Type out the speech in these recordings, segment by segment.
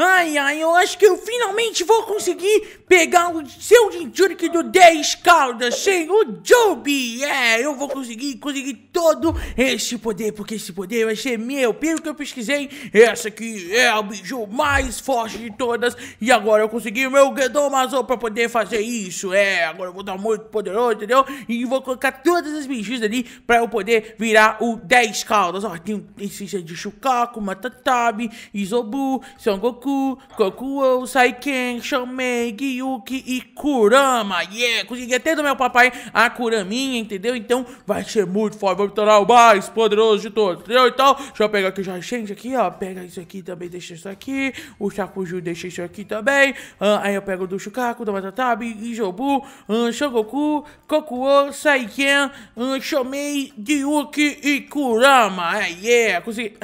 Ai, ai, eu acho que eu finalmente vou conseguir pegar o seu Jinchuriki do 10 Caldas sem o Joby. É, eu vou conseguir, conseguir todo esse poder, porque esse poder vai ser meu. Pelo que eu pesquisei, essa aqui é a biju mais forte de todas. E agora eu consegui o meu Gedomazo pra poder fazer isso. É, agora eu vou dar muito poderoso, entendeu? E vou colocar todas as bijus ali pra eu poder virar o 10 Caldas. Ó, tem esse de Shukaku, Matatabi, Izobu, Son Goku. Goku, Goku, Saiken, Shomei, Gyuki e Kurama. Yeah, consegui até do meu papai a Kuraminha, entendeu? Então vai ser muito forte, vou tornar o mais poderoso de todos, entendeu? Então, deixa eu pegar aqui já, gente, aqui, ó. Pega isso aqui também, deixa isso aqui. O Shakuju deixa isso aqui também. Uh, aí eu pego do Shukaku, do Matatabi, Ijobu, uh, Shogoku, Kokuo, Saiken, uh, Shomei, Gyuki e Kurama. É, yeah, consegui...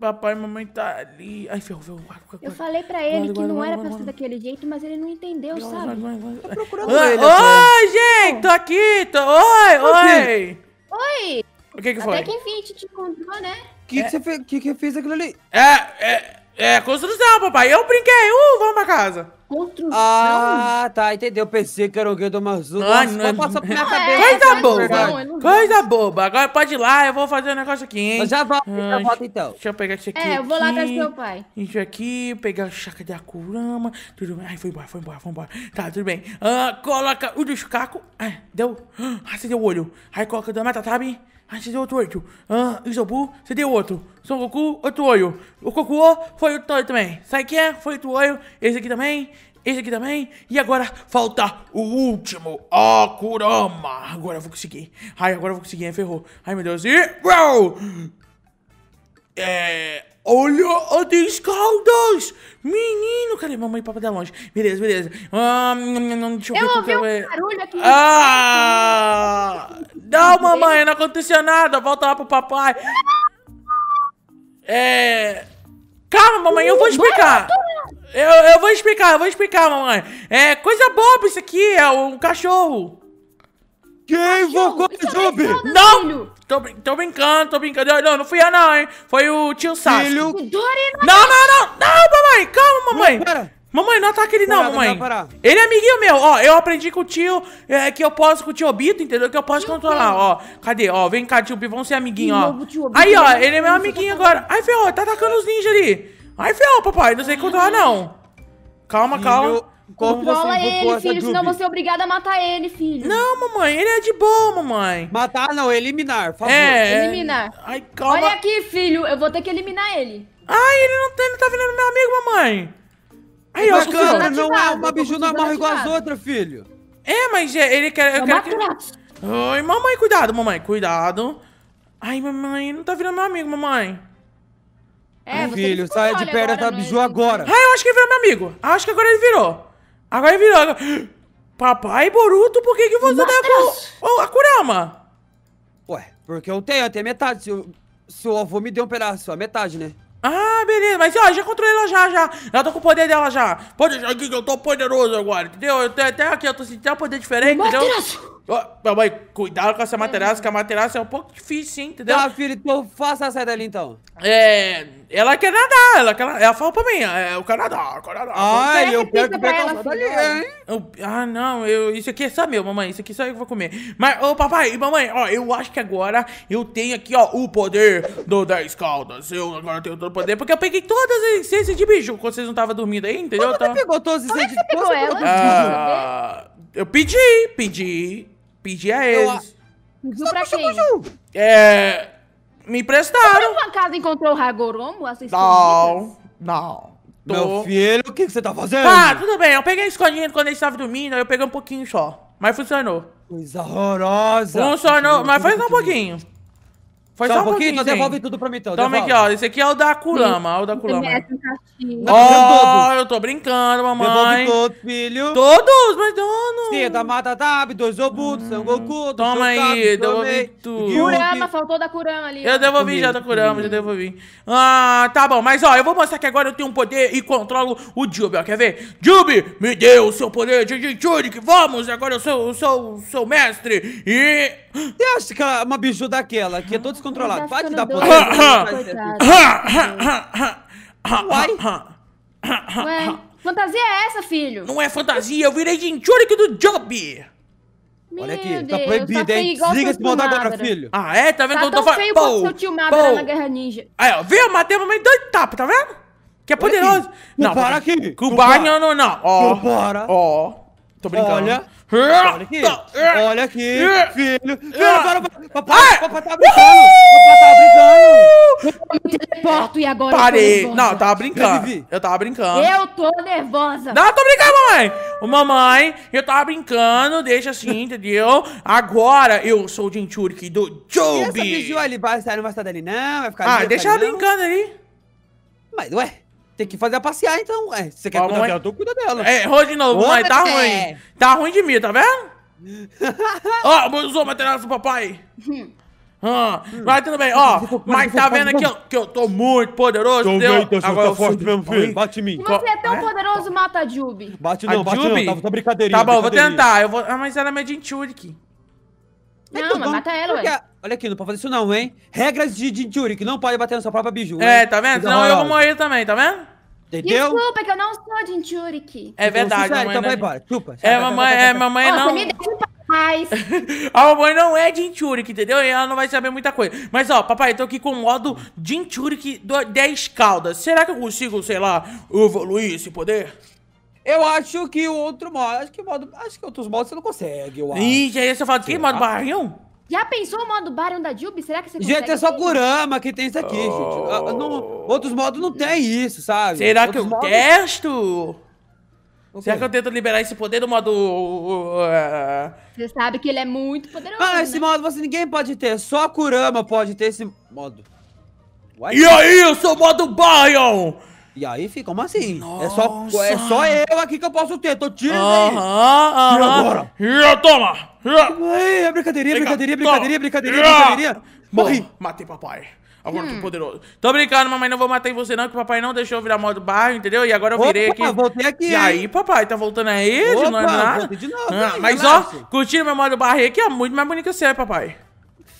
Papai e mamãe tá ali. Ai, ferrou, ferrou. Guarda, guarda, eu falei pra ele guarda, que não era pra ser daquele jeito, mas ele não entendeu, sabe? Tô procurando ah, ele. Oi, gente, tô aqui. Tô... Oi, oi. Oi. O que que foi? Até que enfim a gente te encontrou, né? O que, é. que você fez? que, que fez aquilo ali? É, é, é construção, papai. Eu brinquei. Uh, vamos pra casa. Construção? Ah, tá, entendeu. Eu pensei que era o Guedo Mazu. Ah, não, não, passou minha cabeça. Coisa boba. Coisa boba. Agora pode ir lá, eu vou fazer um negócio aqui, hein? Eu já volto, ah, já volto então. Deixa eu pegar isso aqui. É, eu vou lá atrás do meu pai. Isso aqui, pegar a chaca de Akurama. Tudo bem. Ai, foi embora, foi embora, foi embora. Tá, tudo bem. Ah, coloca o do Shukaku. Ah, deu. Ah, você deu o olho. Aí coloca o da Matatabi. Ah, você deu outro olho. Ah, Isobu, você deu outro. Son Goku, outro olho. O Kokuo foi outro olho também. Saiken foi outro olho. Esse aqui também. Esse aqui também. E agora falta o último. Akurama. Agora eu vou conseguir. Ai, agora eu vou conseguir? Ferrou. Ai, meu Deus. E... Uau! É... Olha a descaldas! Menino, cadê mamãe e papai da longe? Beleza, beleza. Ah, deixa eu, eu ver ouvi um é. barulho aqui. Ah! Não, mamãe, não aconteceu nada. Volta lá pro papai. É... Calma, mamãe, eu vou explicar. Eu, eu vou explicar, eu vou explicar, mamãe. É coisa boba isso aqui, é um cachorro. Quem invocou o Jubi? Não! Tô, tô brincando, tô brincando. Não, não fui eu não, hein. Foi o tio Sasuke. Filho. Não, não, não. Não, mamãe. Calma, mamãe. Não, pera. Mamãe, não ataca ele não, mamãe. Ele é amiguinho meu, ó. Eu aprendi com o tio é, que eu posso, com o tio Obito, entendeu? Que eu posso controlar, ó. Cadê? Ó, vem cá, tio Obito, vamos ser amiguinho, ó. Aí, ó, ele é meu amiguinho agora. Ai, ferrou, tá atacando os ninjas ali. Ai, ferrou, papai, não sei controlar, não. Calma, calma. Como Controla você ele, filho, senão você é obrigado a matar ele, filho. Não, mamãe, ele é de boa, mamãe. Matar não, eliminar, por favor. É. Eliminar. Ai, calma. Olha aqui, filho, eu vou ter que eliminar ele. Ai, ele não, tá, ele não tá virando meu amigo, mamãe. Ai, eu acho que não é uma biju normal igual as outras, filho. É, mas é, ele quer... Eu quero que... Ai, mamãe, cuidado, mamãe, cuidado. Ai, mamãe, não tá virando meu amigo, mamãe. É, filho, saia de perto da biju agora. Ai, eu acho que ele virou meu amigo. Acho que agora ele virou. Agora ele virou. Papai Boruto, por que, que você tá com a Kurama? Ué, porque eu tenho até metade. Se, o, se o avô me deu um pedaço, a metade, né? Ah, beleza. Mas, ó, já controlei ela já, já. Já tô com o poder dela já. Pode deixar aqui que eu tô poderoso agora, entendeu? Eu tenho até aqui, eu tô sentindo um poder diferente, entendeu? Ó, mãe, cuidado com essa materaça, que a materaça é um pouco difícil, hein, entendeu? Tá, filho, então faça a saída ali, então. É... Ela quer nadar, ela, quer, ela fala pra mim, é, eu quero nadar, eu quero nadar. Ai, eu quero que pegue ela ali, hein? Eu, ah, não, eu, isso aqui é só meu, mamãe, isso aqui só eu que vou comer. Mas, ô, papai e mamãe, ó, eu acho que agora eu tenho aqui, ó, o poder do 10 caldas. Eu agora tenho todo o poder, porque eu peguei todas as essências de bicho quando vocês não estavam dormindo aí, entendeu? Como então... pegou todas as essências de bicho? Ah, eu pedi, pedi, pedi a eles. Pediu pra quem? É... Me emprestaram. Você por casa encontrou o Hagoromo? Não, não. Tô... Meu filho, o que, que você tá fazendo? Ah, tudo bem. Eu peguei escondinho quando ele estava dormindo, aí eu peguei um pouquinho só. Mas funcionou. Coisa horrorosa. Funcionou, mas foi só um pouquinho. Foi só, só um pouquinho, então devolve tudo pra mim, então. Toma aqui, ó. Esse aqui é o da Kurama, o da Kurama. Ó, oh, eu tô brincando, mamãe. Devolve todos, filho. Todos, mas dono. Sim, da Mata Tab, dois Obutos, hum. Goku, Toma aí, devolvi tudo. Kurama, faltou da Kurama ali. Eu devolvi já da Kurama, já devolvi. Ah, tá bom. Mas, ó, eu vou mostrar que agora eu tenho um poder e controlo o Jubi, ó. Quer ver? Jubi, me deu o seu poder de Jinchurik. Vamos, agora eu sou o seu, seu mestre. E... Você acha que é uma biju daquela, que é todo descontrolado, vai te dar poder? Uai. Ué, fantasia é essa, filho? Não é fantasia, eu virei Jinchuriki do Job. Meu Olha aqui, Deus, tá proibido, feio hein? Desliga esse modo agora, filho. Ah, é? Tá vendo Tá que eu tô tão falando? feio quanto seu tio Madara na Guerra Ninja. Aí, ó, viu? Eu matei a mamãe dois tapas, tá vendo? Que é poderoso. Não para aqui. O Não não, não. Ó. Ó. Tô brincando. Olha. Olha aqui. Olha aqui, filho. Filho, Ah. para, para. Ai. Papai, papai tá brincando. Papai tá brincando. Eu me teleporto e agora Parei. eu tô Não, eu tava brincando. Eu tava brincando. Eu tô nervosa. Não, eu tô brincando, mamãe. Ô, mamãe, eu tava brincando, deixa assim, entendeu? Agora eu sou o Jinchuriki do E essa Joby. biju ali vai sair, não vai sair dali não, vai ficar ali, Ah, deixa ela brincando ali. Mas, ué, tem que fazer a passear então, ué. Se você quer Ó, cuidar mamãe. dela, tu cuida dela. É, de Ô, mamãe, tá ruim. Tá ruim de mim, tá vendo? Ó, usou o material do papai. Ah, mas tudo bem, ó. Mas tá vendo aqui, ó, que eu tô muito poderoso, entendeu? Agora eu sou- Bate em mim. Se você é tão É? poderoso, mata a Jubi. Bate A não, bate Jubi? não, tá, tá brincadeirinha. Tá bom, vou brincadeirinha. tentar. Eu vou... Ah, mas ela é minha Jinchuriki. Mas Não, tudo mas bom. mata ela, Porque- ué. Olha aqui, não pode fazer isso não, hein? Regras de Jinchuri, que não pode bater na sua própria biju, É, hein? tá vendo? Senão eu vou morrer também, tá vendo? Entendeu? Desculpa, que eu não sou Jinchuriki. É verdade, Então, mamãe. então vai né? embora, chupa. É, mamãe, é, mamãe não. você me paz. A mamãe não é Jinchuriki, entendeu? E ela não vai saber muita coisa. Mas, ó, papai, eu tô aqui com o modo Jinchuriki do 10 caudas. Será que eu consigo, sei lá, evoluir esse poder? Eu acho que o outro modo, acho que o modo, acho que outros modos você não consegue, eu acho. Ih, aí você fala de que modo barril? Já pensou o modo Baryon da Jubi? Será que você consegue? Gente, é só? Kurama que tem isso aqui, gente. Ah, ah, não- outros modos não tem isso, sabe? Será que eu Outros modos- testo? O Será que eu tento liberar esse poder do modo... uh, Você sabe que ele é muito poderoso. Ah, esse né? modo você ninguém pode ter, só Kurama pode ter esse modo. Uai, E aí, eu sou o modo Baryon! E aí, fica como assim? É só, é só eu aqui que eu posso ter, tô tirando aí. Aham, aham. E agora? E toma! Ai, é brincadeirinha, cá, brincadeirinha, toma. brincadeirinha, brincadeirinha, Ah! brincadeirinha. Morri. Bom, matei papai. Agora eu tô poderoso. Tô brincando, mamãe, não vou matar em você não, que papai não deixou eu virar modo bairro, entendeu? E agora eu virei Opa, aqui. voltei aqui, E aí, papai, tá voltando aí? de Opa, não é nada? de novo, Ah, hein, mas ó, curtindo meu modo barra aqui, ó, muito mais bonito que você, papai.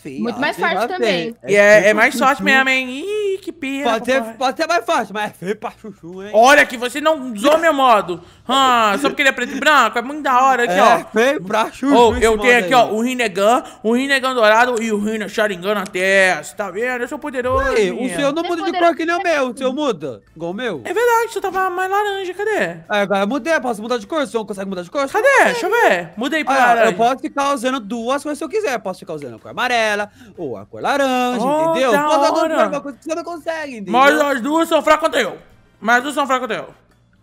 Feio, Muito mais forte também. feio. E é, é mais chuchu. mesmo, hein? Ih, que pena, Pode ser, pode ser mais forte, mas é feio pra chuchu, hein? Olha que você não usou meu modo. Ah, só porque ele é preto e branco, é muito da hora aqui, é ó. feio pra chuchu Ô, esse eu tenho aqui, ó, aí. o Rinnegan, o Rinnegan dourado e o Rinne Sharingan na testa, tá vendo? Eu sou poderoso. Aí, o seu não Você muda de poderia- cor que nem o meu, o seu muda, igual o meu. É verdade, você tava mais laranja, cadê? Aí, agora eu mudei, posso mudar de cor, o senhor consegue mudar de cor? Cadê? Deixa eu ver. Mudei pra Ah, laranja. eu posso ficar usando duas cores se eu quiser. Eu posso ficar usando a cor amarela ou a cor laranja, Oh, entendeu? Posso usar hora. uma coisa que você não consegue, entendeu? Mas as duas são fracas contra eu. Mas as duas são fracas contra eu.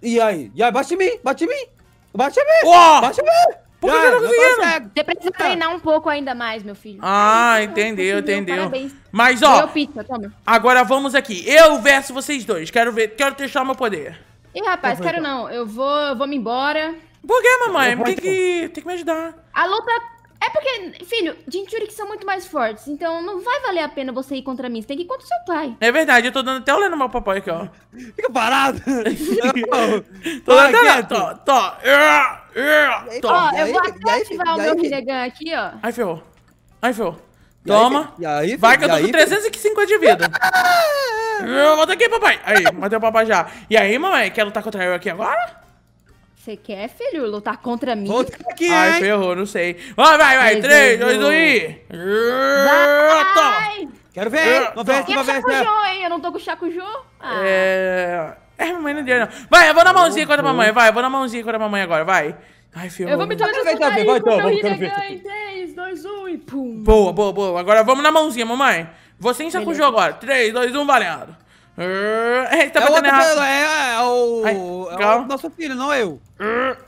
E aí? E aí, bate em mim, bate em mim. Bate em mim. Ó! Bate em mim. Por que eu não conseguindo? consegue. Você precisa treinar um pouco ainda mais, meu filho. Ah, entendeu, entendeu. Parabéns. Mas, ó, pizza, toma. agora vamos aqui. Eu versus vocês dois. Quero ver, quero testar meu poder. Ih, rapaz, quero não. Eu vou, eu vou me embora. Por que, mamãe? Tem então. que, tem que me ajudar. A luta... É porque, filho, Jinchuriki são muito mais fortes, então não vai valer a pena você ir contra mim. Você tem que ir contra o seu pai. É verdade, eu tô dando até olhando meu papai aqui, ó. Fica parado. Tô dando até. Tô, tô. Tô. Ó, eu aí, vou até aí, ativar o aí, meu filho? Rinnegan aqui, ó. Ai, ferrou. Ai, ferrou. E aí, Toma. E aí, Vai que eu tô aí, com 350 de vida. Volta aqui, papai. Aí, matei o papai já. E aí, mamãe, quer lutar contra eu aqui agora? Você quer, filho, lutar contra mim? Volta aqui, Ai, ferrou, não sei. Vai, vai, vai. Ai, 3, 2, ferrou. 1 e... Vai! Quero ver, Vamos o ver se é. Chacujô, hein? Eu não tô com o Chacujô. Ah. É... É, mamãe não deu, não. Vai, eu vou na mãozinha contra a mamãe, vai. Eu vou na mãozinha contra a mamãe agora, vai. Ai, ferrou. Eu vou me teletransportar aí vai, com o meu vai, quero ver. Em 3, 2, 1 e pum. Boa, boa, boa. Agora vamos na mãozinha, mamãe. Você em saco agora. 3, 2, 1, valendo. É, tá É o batendo errado. é, é, é o, Ai, é o nosso filho, não eu.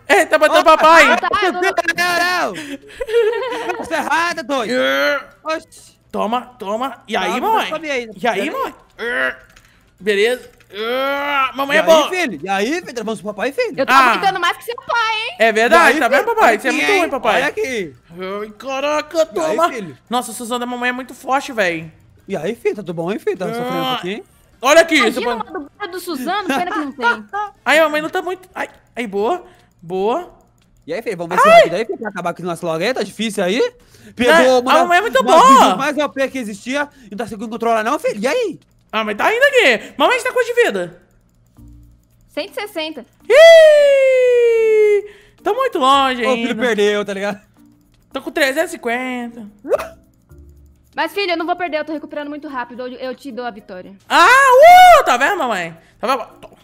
É, tá batendo papai. Ah, tá, eu não- Não, não. Você errado, doido. Oxi. Toma, toma. E aí, mamãe? come aí. E aí, E aí? mamãe? Beleza. Mamãe E é boa. aí, filho? E aí, filho? Vamos pro papai, filho? Eu tô Ah. aguentando mais que seu pai, hein? É verdade, aí, tá vendo, papai? Você é muito ruim, papai. Olha aqui. Ai, caraca, toma. filho? Nossa, a Suzana da mamãe é muito forte, velho. E aí, filho? Tá tudo bom, hein, filho? Tá sofrendo um Ah. pouquinho? Olha aqui. Você Imagina pode... o modo Baryon do Suzano, pena que não tem. Ai, a mamãe não tá muito... Ai, aí, boa. Boa. E aí, filho? Vamos ver se rápido aí, filho, pra acabar aqui no nosso logo aí. Tá difícil aí. Pegou a uma mamãe é muito uma boa. mais OP que existia. Não tá conseguindo controlar não, filho. E aí? Ah, mas tá indo aqui. Mamãe está com de vida. 160. Ih! Tô muito longe O filho ainda. perdeu, tá ligado? Tô com 350. Mas, filho, eu não vou perder, eu tô recuperando muito rápido. Eu, eu te dou a vitória. Ah, uh! Tá vendo, mamãe? Tá vendo? Toma.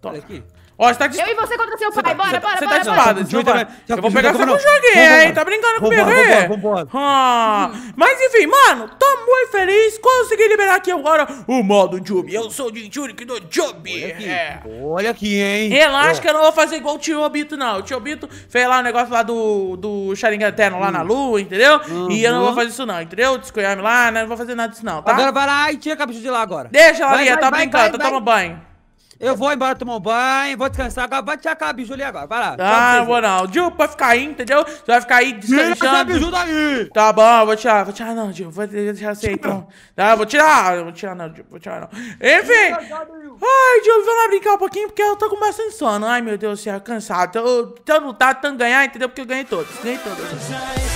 Toma. Olha aqui. Ó, você tá de Eu e você contra seu pai. Bora, Você bora, você bora, tá de bora. espada, Não, Giovanni. tá- Eu tá- vou pegar tá- seu não. joguinho, hein? Tá brincando comigo, hein? vambora, vambora. Ah, mas enfim, mano, tô muito feliz. Consegui liberar aqui agora o modo Jubi. Eu sou o Jinchuric do Jubi. Olha aqui. É. Olha aqui, hein? Relaxa que eu não vou fazer igual o tio Obito, não. O tio Obito fez lá o negócio lá do, do Sharingan Eterno lá na lua, entendeu? E eu não vou Uhum. fazer isso, não, entendeu? Descoiame lá, né? não vou fazer nada disso, não, tá? Agora vai lá e tira a cabeça de lá agora. Deixa ela ali, tá brincando, toma banho. Eu vou embora tomar um banho, vou descansar. Agora vai tirar aquela biju ali agora. Vai lá. Ah, não vou aí. não. Gil pode ficar aí, entendeu? Você vai ficar aí Tira essa descansando. biju daí! Tá bom, vou tirar. Vou tirar não, Gil. Vou deixar você então. Tá, vou tirar. Vou tirar não, Gil. Vou tirar não. Enfim. Ai, Gil, vamos lá brincar um pouquinho porque eu tô com bastante sono. Ai, meu Deus do céu, cansado. Tô tanto lutar, tanto ganhar, entendeu? Porque eu ganhei todos. Ganhei todos.